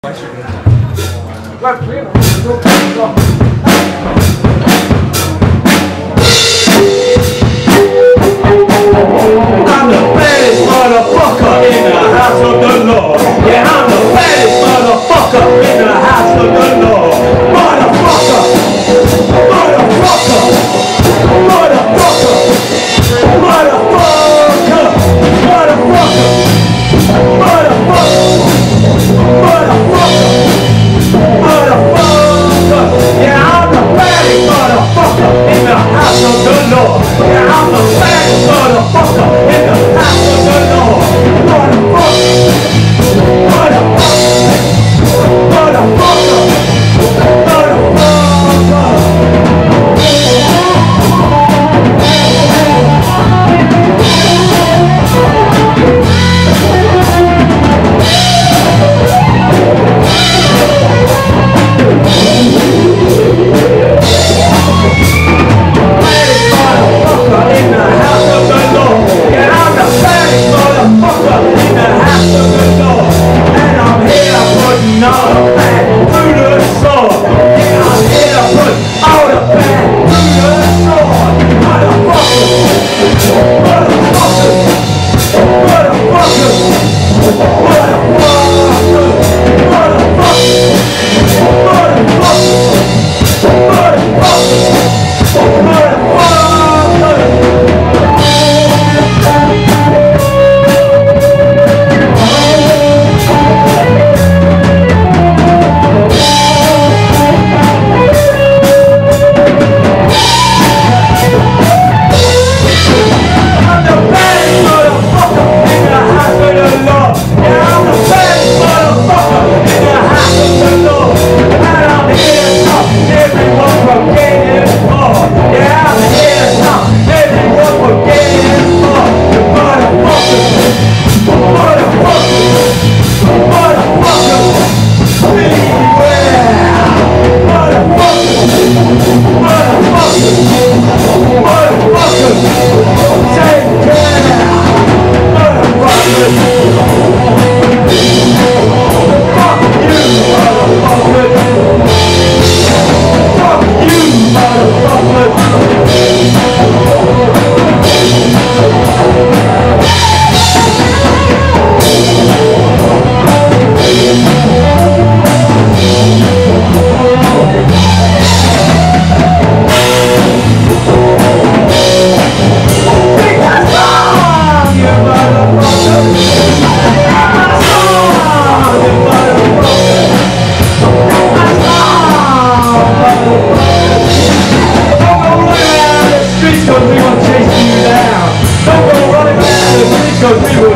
I'm the best door. Now I'm the bad motherfucker in the house of the Lord. Motherfucker. because we